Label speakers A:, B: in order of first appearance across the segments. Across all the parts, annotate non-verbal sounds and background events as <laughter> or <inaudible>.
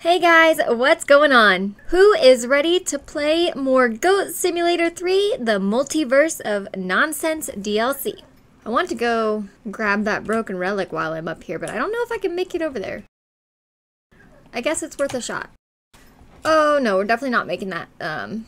A: Hey guys, what's going on? Who is ready to play more Goat Simulator 3, the Multiverse of Nonsense DLC? I want to go grab that broken relic while I'm up here, but I don't know if I can make it over there. I guess it's worth a shot. Oh no, we're definitely not making that. Um,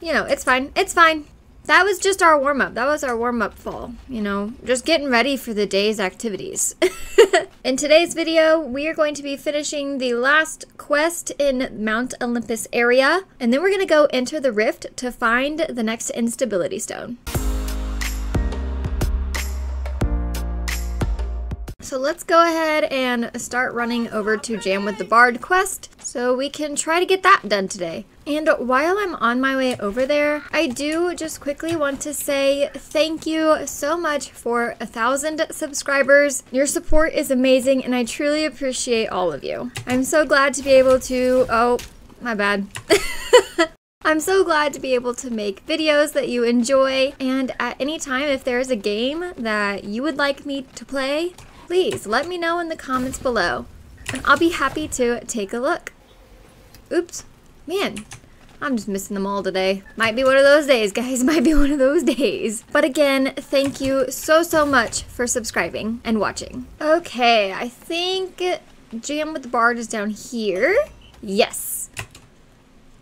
A: you know, it's fine. It's fine. That was just our warm up. That was our warm up fall. You know, just getting ready for the day's activities. <laughs> in today's video, we are going to be finishing the last quest in Mount Olympus area, and then we're going to go enter the rift to find the next instability stone. So let's go ahead and start running over to Jam with the Bard quest so we can try to get that done today. And while I'm on my way over there, I do just quickly want to say thank you so much for a thousand subscribers. Your support is amazing and I truly appreciate all of you. I'm so glad to be able to, oh, my bad. <laughs> I'm so glad to be able to make videos that you enjoy and at any time if there's a game that you would like me to play, please let me know in the comments below and I'll be happy to take a look. Oops. Man, I'm just missing them all today. Might be one of those days, guys. <laughs> Might be one of those days. But again, thank you so, so much for subscribing and watching. Okay, I think Jam with the Bard is down here. Yes.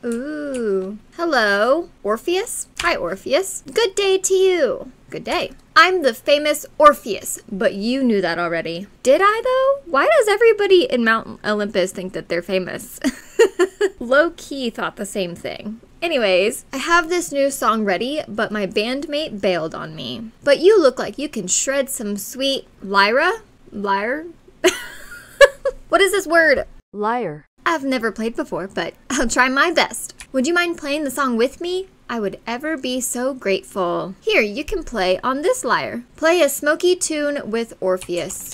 A: Ooh. Hello, Orpheus. Hi, Orpheus. Good day to you. Good day. I'm the famous Orpheus, but you knew that already. Did I though? Why does everybody in Mount Olympus think that they're famous? <laughs> Low key thought the same thing. Anyways, I have this new song ready, but my bandmate bailed on me. But you look like you can shred some sweet lyra? Lyre? <laughs> what is this word?
B: Liar.
A: I've never played before, but I'll try my best. Would you mind playing the song with me? I would ever be so grateful. Here, you can play on this lyre. Play a smoky tune with Orpheus.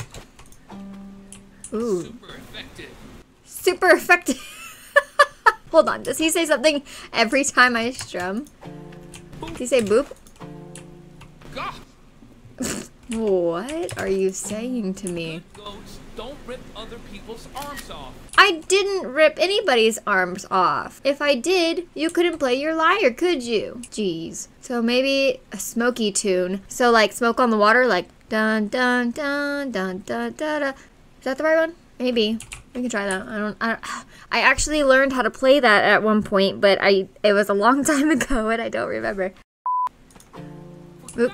A: Ooh.
C: Super effective.
A: Super <laughs> effective. Hold on, does he say something every time I strum? Does he say boop? <laughs> What are you saying to me?
C: Don't rip other people's arms off.
A: I didn't rip anybody's arms off. If I did, you couldn't play your lyre, could you? Jeez. So maybe a smoky tune. So like smoke on the water, like dun dun dun dun dun dun. dun. Is that the right one? Maybe. We can try that. I don't. I, <sighs> I actually learned how to play that at one point, but I it was a long <laughs> time ago and I don't remember. Oop.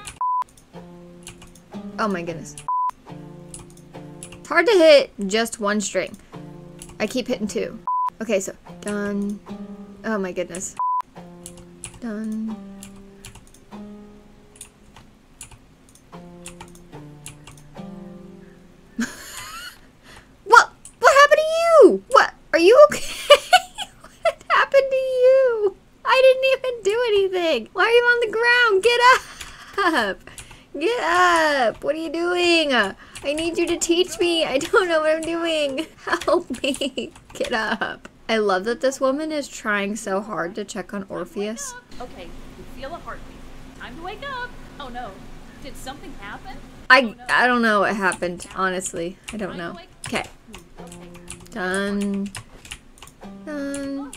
A: Oh my goodness. It's hard to hit just one string. I keep hitting two. Okay, so done. Oh my goodness. Done. <laughs> what? What happened to you? What? Are you okay? <laughs> what happened to you? I didn't even do anything. Why are you on the ground? Get up. Get up. What are you doing? I need you to teach me. I don't know what I'm doing. <laughs> Help me. Get up. I love that this woman is trying so hard to check on Orpheus.
D: Okay, you feel a heartbeat. Time to wake up. Oh no. Did something happen?
A: I oh, I don't know what happened, honestly. I don't know. Okay. Done. Done.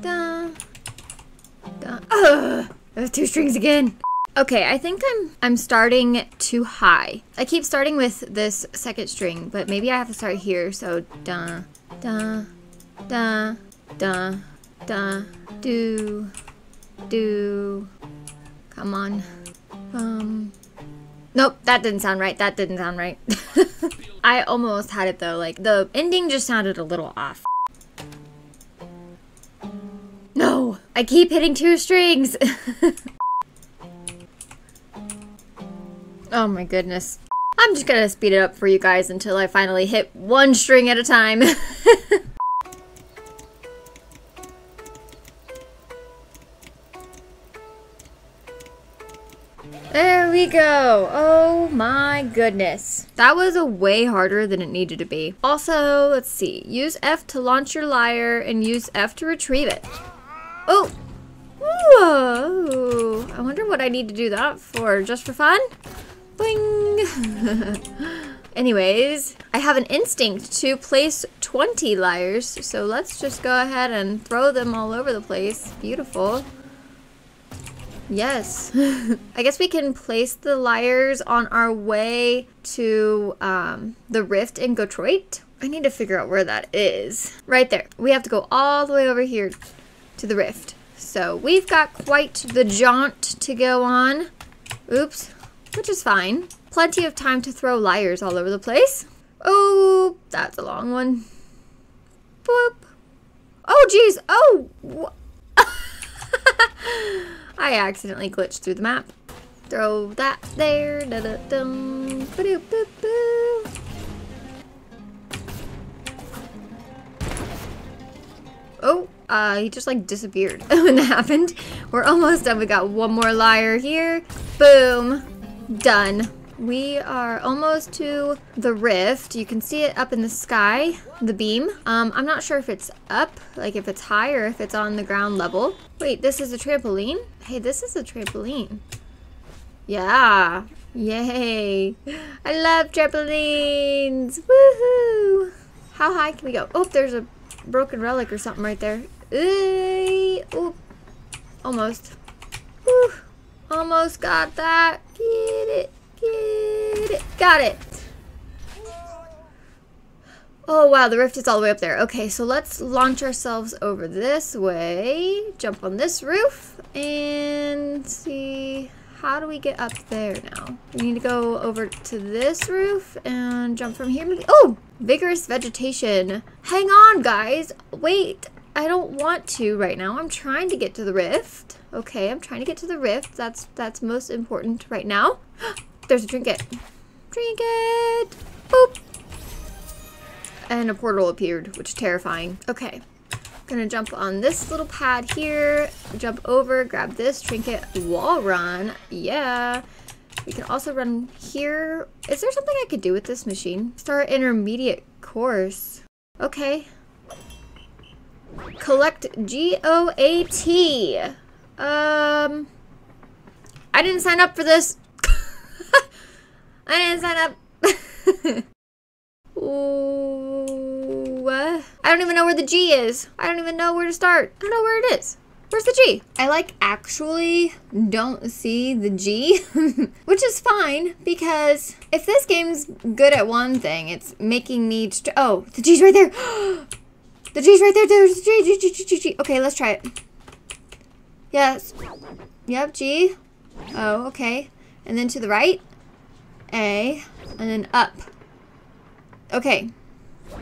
A: Done. Done. Ugh! There's two strings again. Okay, I think I'm I'm starting too high. I keep starting with this second string, but maybe I have to start here. So da da da da da do do. Come on. Um. Nope, that didn't sound right. That didn't sound right. <laughs> I almost had it though. Like the ending just sounded a little off. No, I keep hitting two strings. <laughs> oh my goodness. I'm just gonna speed it up for you guys until I finally hit one string at a time. <laughs> There we go. Oh my goodness. That was a way harder than it needed to be. Also, let's see. Use F to launch your lyre and use F to retrieve it. Oh. Whoa. I wonder what I need to do that for. Just for fun? Boing. <laughs> Anyways, I have an instinct to place 20 lyres, so let's just go ahead and throw them all over the place. Beautiful. Yes. <laughs> I guess we can place the lyres on our way to um, the rift in Goatroit. I need to figure out where that is. Right there. We have to go all the way over here to the rift. So we've got quite the jaunt to go on. Oops. Which is fine. Plenty of time to throw lyres all over the place. Oh, that's a long one. Boop. Oh, geez. Oh. <laughs> I accidentally glitched through the map. Throw that there. Da -da -dum. -boo. Oh, uh, he just like disappeared <laughs> when that happened. We're almost done. We got one more lyre here. Boom. Done. We are almost to the rift. You can see it up in the sky, the beam. Um, I'm not sure if it's up, like if it's high or if it's on the ground level. Wait, this is a trampoline? Hey, this is a trampoline. Yeah. Yay. I love trampolines. Woohoo. How high can we go? Oh, there's a broken relic or something right there. Ooh. Almost. Woo. Almost got that. Get it. Get it. Got it. Oh, wow. The rift is all the way up there. Okay, so let's launch ourselves over this way. Jump on this roof. And see... How do we get up there now? We need to go over to this roof and jump from here. Oh! Vigorous vegetation. Hang on, guys. Wait. I don't want to right now. I'm trying to get to the rift. Okay, I'm trying to get to the rift. That's that's most important right now. <gasps> There's a trinket. Trinket! Boop! And a portal appeared, which is terrifying. Okay. Gonna jump on this little pad here, jump over, grab this trinket, wall run. Yeah. We can also run here. Is there something I could do with this machine? Start intermediate course. Okay. Collect G-O-A-T. Um, I didn't sign up for this. <laughs> I didn't sign up. <laughs> Ooh, uh, I don't even know where the G is. I don't even know where to start. I don't know where it is. Where's the G? I like actually don't see the G, <laughs> which is fine because if this game's good at one thing, it's making me, oh, the G's right there. <gasps> <gasps> <gasps> the G's right there. There's the G, G, G, G, G, G. Okay, let's try it. Yes. Yep, G. Oh, okay. And then to the right, A, and then up. Okay.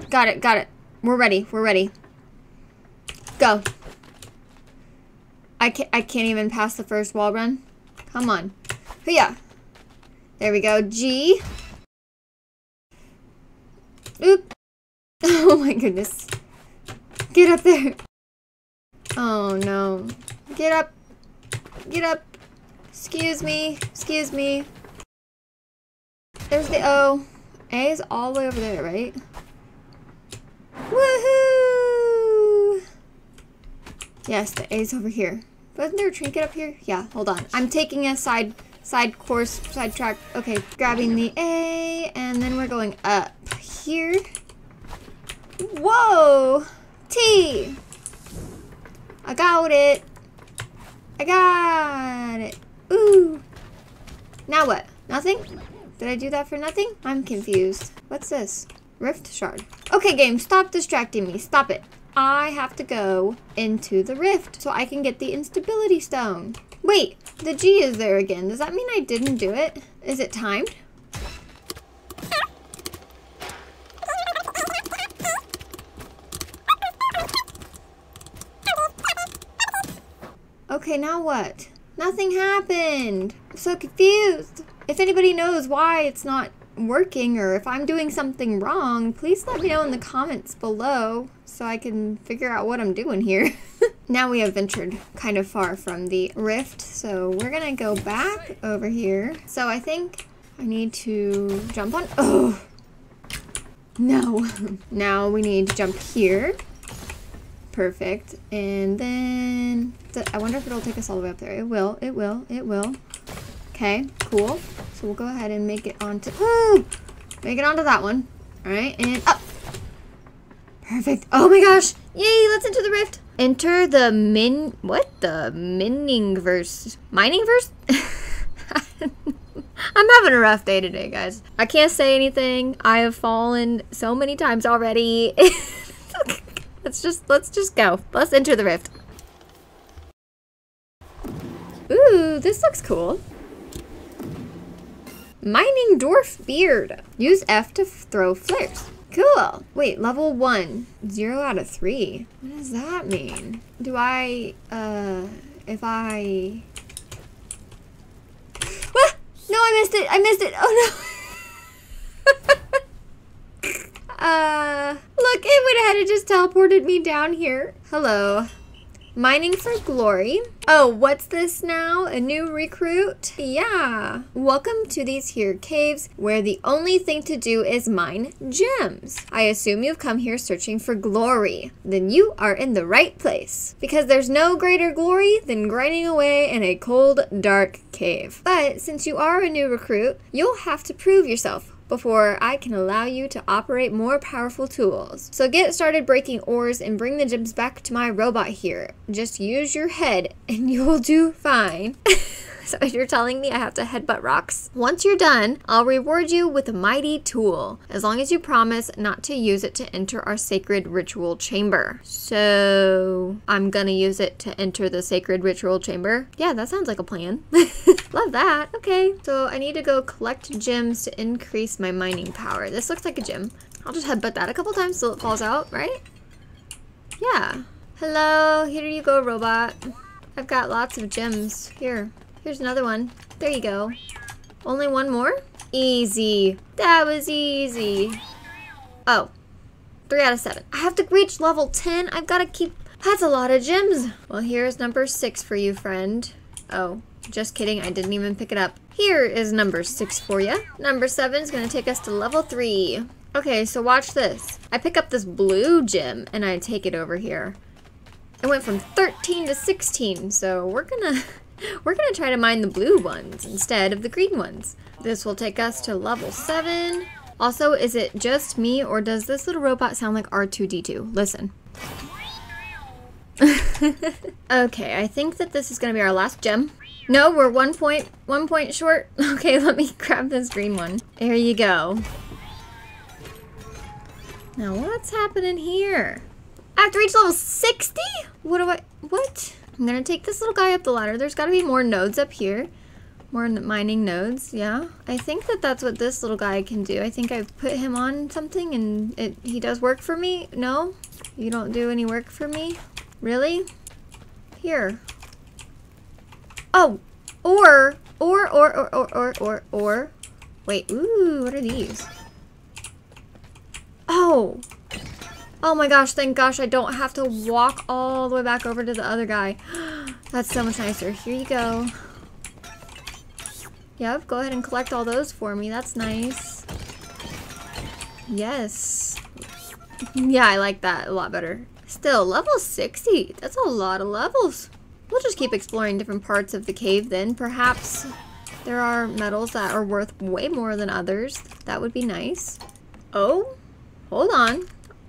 A: Got it, got it. We're ready, we're ready. Go. I can't, I can't even pass the first wall run. Come on. Yeah. There we go. G. Oop. <laughs> Oh my goodness. Get up there. Oh no. Get up. Get up. Excuse me. Excuse me. There's the O. A is all the way over there, right? Woohoo! Yes, the A is over here. Wasn't there a trinket up here? Yeah, hold on. I'm taking a side side course, side track. Okay, grabbing the A, and then we're going up here. Whoa! T! I got it. I got it. Ooh. Now what? Nothing? Did I do that for nothing? I'm confused. What's this? Rift shard. Okay, game, stop distracting me. Stop it. I have to go into the rift so I can get the instability stone. Wait, the G is there again. Does that mean I didn't do it? Is it timed? Okay, now what? Nothing happened. I'm so confused. If anybody knows why it's not working or if I'm doing something wrong, please let me know in the comments below so I can figure out what I'm doing here. <laughs> now we have ventured kind of far from the rift, so we're gonna go back over here. So I think I need to jump on, oh, no. <laughs> now we need to jump here. Perfect. And then, I wonder if it'll take us all the way up there. It will, it will, it will. Okay, cool. So we'll go ahead and make it onto, oh, <gasps> Make it onto that one. All right, and up. Perfect. Oh my gosh. Yay, let's enter the rift. Enter the min, what? The mining verse. Mining verse? <laughs> I'm having a rough day today, guys. I can't say anything. I have fallen so many times already. <laughs> let's just, let's just go. Let's enter the rift. Ooh, this looks cool. Mining Dwarf Beard. Use F to throw flares. Cool. Wait, level one. Zero out of three. What does that mean? Do I, uh, if I... <laughs> Ah! No, I missed it. I missed it. Oh, no. <laughs> uh, look, it went ahead and just teleported me down here. Hello. Mining for glory. Oh, what's this now? A new recruit? Yeah. Welcome to these here caves where the only thing to do is mine gems. I assume you've come here searching for glory. Then you are in the right place. Because there's no greater glory than grinding away in a cold, dark cave. But since you are a new recruit, you'll have to prove yourself before I can allow you to operate more powerful tools. So get started breaking ores and bring the gems back to my robot here. Just use your head and <laughs> you'll do fine. <laughs> <laughs> So you're telling me I have to headbutt rocks? Once you're done, I'll reward you with a mighty tool, as long as you promise not to use it to enter our sacred ritual chamber. So I'm gonna use it to enter the sacred ritual chamber? Yeah, that sounds like a plan. <laughs> Love that. Okay, so I need to go collect gems to increase my mining power. This looks like a gem. I'll just headbutt that a couple times till it falls out, right? Yeah. Hello, here you go, robot. I've got lots of gems. Here, Here's another one. There you go. Only one more? Easy. That was easy. Oh. Three out of seven. I have to reach level 10. I've got to keep... That's a lot of gems. Well, here's number six for you, friend. Oh, just kidding. I didn't even pick it up. Here is number six for you. Number seven is going to take us to level three. Okay, so watch this. I pick up this blue gem and I take it over here. It went from 13 to 16, so we're gonna <laughs> we're gonna try to mine the blue ones instead of the green ones. This will take us to level 7. Also, is it just me or does this little robot sound like R2-D2? Listen. <laughs> okay, I think that this is gonna be our last gem. No, we're one point, one point short. <laughs> Okay, let me grab this green one. There you go. Now what's happening here? I have to reach level 60? What do I, what? I'm gonna take this little guy up the ladder. There's gotta be more nodes up here. More mining nodes, yeah. I think that that's what this little guy can do. I think I've put him on something and it, he does work for me. No? You don't do any work for me? Really? Here. Oh! Or, or, or, or, or, or, or, or. Wait, ooh, what are these? Oh! Oh my gosh, thank gosh I don't have to walk all the way back over to the other guy. <gasps> That's so much nicer. Here you go. Yep, go ahead and collect all those for me. That's nice. Yes. Yeah, I like that a lot better. Still, level 60. That's a lot of levels. We'll just keep exploring different parts of the cave then. Perhaps there are metals that are worth way more than others. That would be nice. Oh, hold on.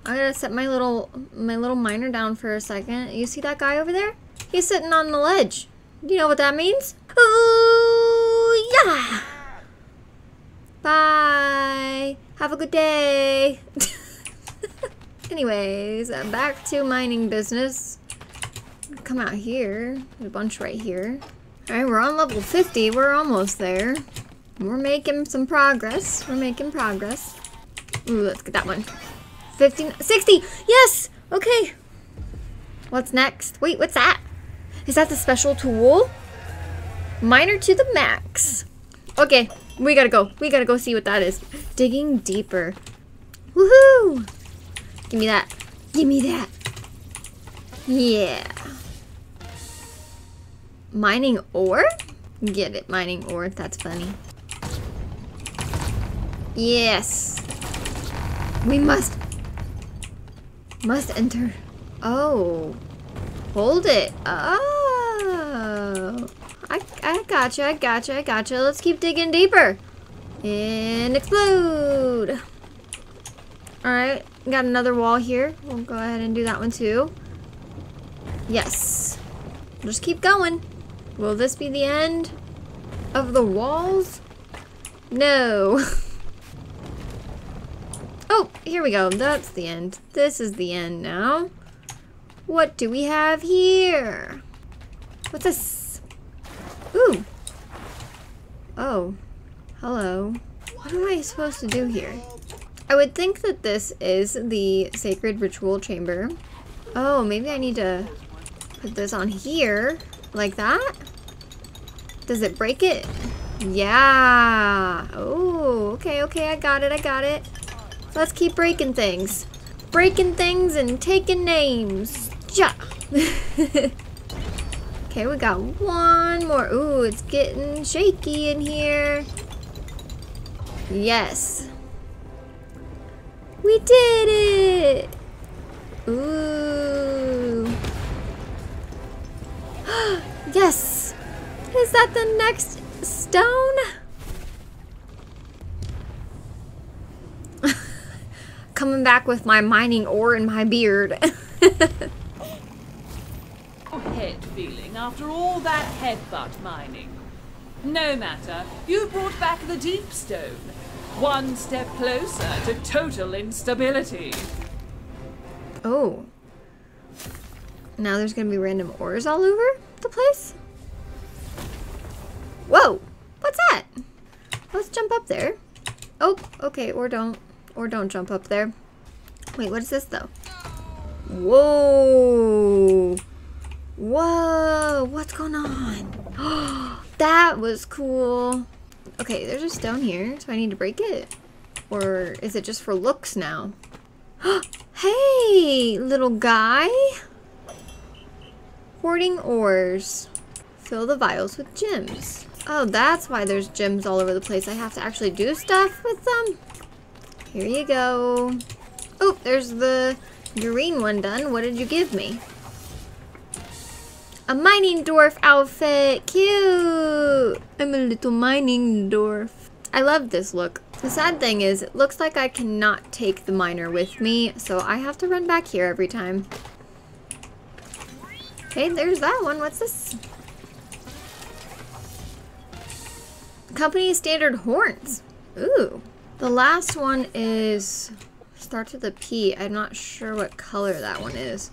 A: I gotta set my little my little miner down for a second. You see that guy over there? He's sitting on the ledge. You know what that means? Ooh, yeah! Bye! Have a good day! <laughs> Anyways, uh, back to mining business. Come out here. There's a bunch right here. Alright, we're on level 50. We're almost there. We're making some progress. We're making progress. Ooh, let's get that one. 15, 60. Yes. Okay. What's next? Wait, what's that? Is that the special tool? Miner to the max. Okay, we gotta go. We gotta go see what that is. Digging deeper. Woohoo! Give me that. Give me that. Yeah. Mining ore? Get it, mining ore. That's funny. Yes. We must must enter. Oh. Hold it. Oh. I, I gotcha, I gotcha, I gotcha. Let's keep digging deeper. And explode! Alright, got another wall here. We'll go ahead and do that one too. Yes. Just keep going. Will this be the end of the walls? No. <laughs> here we go. That's the end. This is the end now. What do we have here? What's this? Ooh. Oh. Hello. What am I supposed to do here? I would think that this is the sacred ritual chamber. Oh, maybe I need to put this on here. Like that? Does it break it? Yeah. Oh, okay, okay. I got it. I got it. Let's keep breaking things. Breaking things and taking names. Ja. <laughs> okay, we got one more. Ooh, it's getting shaky in here. Yes. We did it! Ooh. <gasps> yes! Is that the next stone? Coming back with my mining ore in my beard. <laughs>
D: Head feeling after all that headbutt mining. No matter, you brought back the deep stone. One step closer to total instability.
A: Oh. Now there's gonna be random ores all over the place? Whoa! What's that? Let's jump up there. Oh, okay, or don't. Or don't jump up there. Wait, what is this though? Whoa! Whoa! What's going on? <gasps> that was cool. Okay, there's a stone here. Do I need to break it? Or is it just for looks now? <gasps> hey, little guy. Hoarding ores. Fill the vials with gems. Oh, that's why there's gems all over the place. I have to actually do stuff with them. Here you go. Oh, there's the green one done. What did you give me? A mining dwarf outfit. Cute. I'm a little mining dwarf. I love this look. The sad thing is, it looks like I cannot take the miner with me, so I have to run back here every time. Okay, there's that one. What's this? Company standard horns. Ooh. The last one is starts with a P. I'm not sure what color that one is.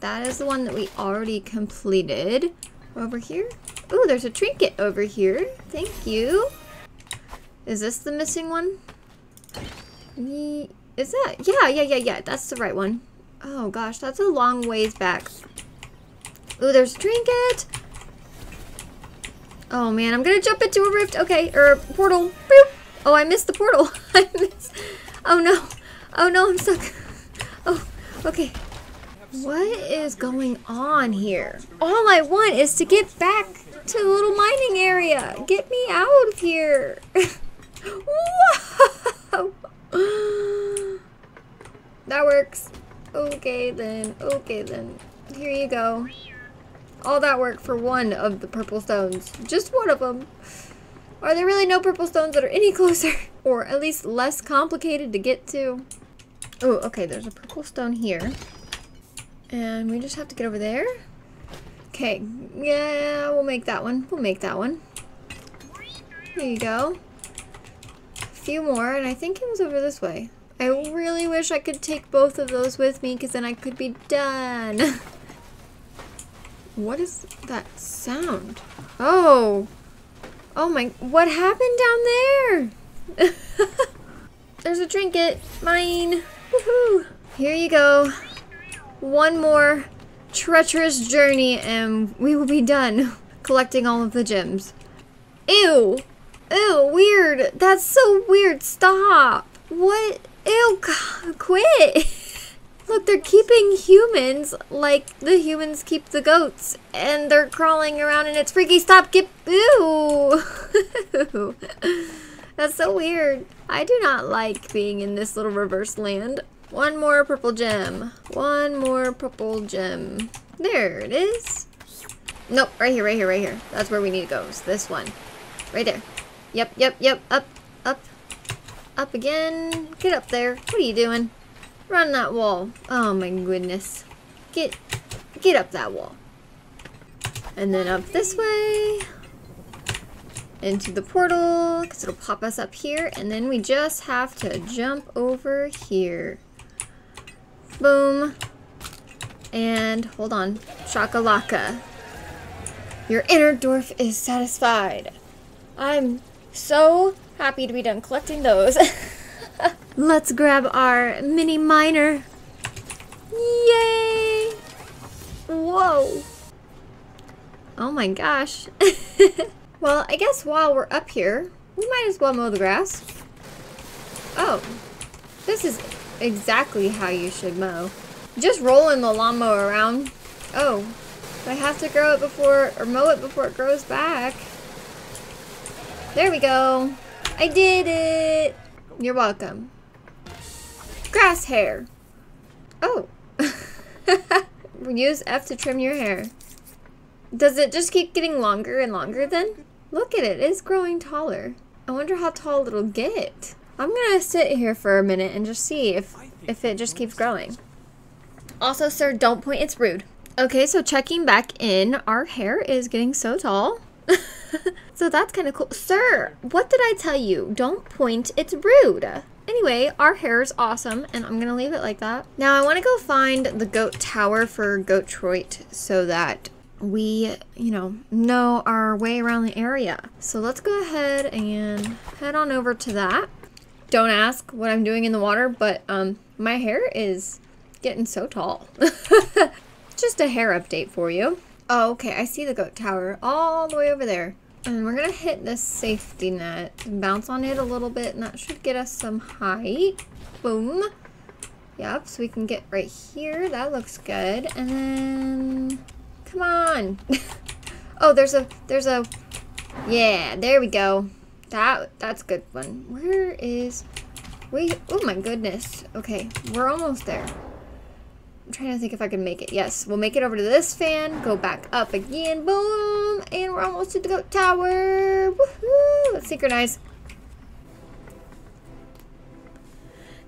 A: That is the one that we already completed. Over here? Oh, there's a trinket over here. Thank you. Is this the missing one? Is that? Yeah, yeah, yeah, yeah. That's the right one. Oh gosh, that's a long ways back. Ooh, there's a trinket. Oh man, I'm gonna jump into a rift. Okay, or a portal. Boop. Oh, I missed the portal. <laughs> I missed. Oh no. Oh no, I'm stuck. Oh, okay. What is going on here? All I want is to get back to the little mining area. Get me out of here. <laughs> <gasps> That works. Okay then. Okay then. Here you go. All that work for one of the purple stones. Just one of them. Are there really no purple stones that are any <laughs> closer? Or at least less complicated to get to? Oh, okay, there's a purple stone here. And we just have to get over there. Okay, yeah, we'll make that one. We'll make that one. There you go. A few more, and I think it was over this way. I really wish I could take both of those with me, because then I could be done. <laughs> what is that sound? Oh! Oh my, what happened down there? <laughs> There's a trinket. Mine. Woohoo! Here you go one more treacherous journey and we will be done <laughs> collecting all of the gems. Ew! Ew, weird. That's so weird. Stop. What? Ew, <laughs> quit. Look, they're keeping humans like the humans keep the goats. And they're crawling around and it's freaky. Stop. Get. Ew. <laughs> That's so weird. I do not like being in this little reverse land. One more purple gem. One more purple gem. There it is. Nope, right here, right here, right here. That's where we need to go. This one. Right there. Yep, yep, yep. Up. Up. Up again. Get up there. What are you doing? Run that wall. Oh my goodness. Get, get up that wall. And then up this way. Into the portal, because it'll pop us up here. And then we just have to jump over here. Boom. And hold on. Shakalaka. Your inner dwarf is satisfied. I'm so happy to be done collecting those. <laughs> Let's grab our mini miner. Yay! Whoa. Oh my gosh. <laughs> well, I guess while we're up here, we might as well mow the grass. Oh, this is exactly how you should mow. Just rolling the lawnmower around. Oh, I have to grow it before, or mow it before it grows back. There we go. I did it. You're welcome. Grass hair. Oh. <laughs> Use F to trim your hair. Does it just keep getting longer and longer then? Look at it, it's growing taller. I wonder how tall it'll get. I'm gonna sit here for a minute and just see if, if it just keeps growing. Also, sir, don't point, it's rude. Okay, so checking back in, our hair is getting so tall. <laughs> so that's kind of cool. Sir, what did I tell you? Don't point, it's rude. Anyway, our hair is awesome, and I'm gonna leave it like that. Now I wanna go find the goat tower for Goatroit so that we, you know, know our way around the area. So let's go ahead and head on over to that. Don't ask what I'm doing in the water, but um, my hair is getting so tall. <laughs> Just a hair update for you. Oh, okay, I see the goat tower all the way over there. And we're gonna hit this safety net, bounce on it a little bit, and that should get us some height. Boom. Yep, so we can get right here. That looks good. And then, come on. <laughs> oh, there's a, there's a, yeah, there we go. That, that's good one. Where is, we, oh my goodness. Okay, we're almost there. I'm trying to think if I can make it. Yes, we'll make it over to this fan, go back up again, boom, and we're almost to the goat tower. Woohoo! Let's synchronize.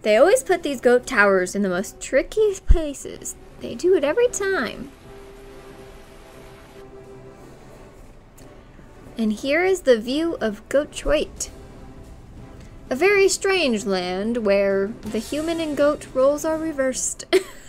A: They always put these goat towers in the most tricky places. They do it every time. And here is the view of Goatroit. A very strange land where the human and goat roles are reversed. <laughs>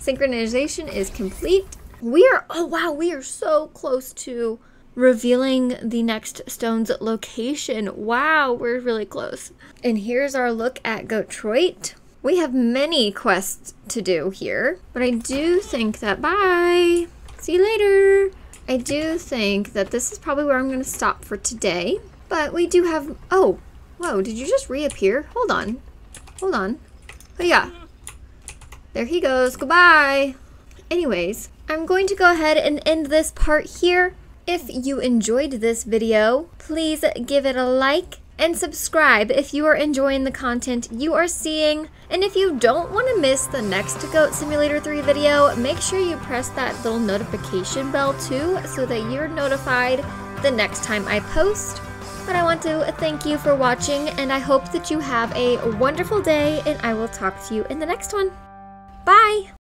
A: Synchronization is complete. We are, oh wow, we are so close to revealing the next stone's location. Wow, we're really close. And here's our look at Goatroit. We have many quests to do here, but I do think that, bye, see you later. I do think that this is probably where I'm going to stop for today, but we do have, oh, whoa, did you just reappear? Hold on, hold on. Oh yeah, there he goes, goodbye. Anyways, I'm going to go ahead and end this part here. If you enjoyed this video, please give it a like and subscribe if you are enjoying the content you are seeing. And if you don't want to miss the next Goat Simulator 3 video, make sure you press that little notification bell too so that you're notified the next time I post. But I want to thank you for watching and I hope that you have a wonderful day and I will talk to you in the next one. Bye!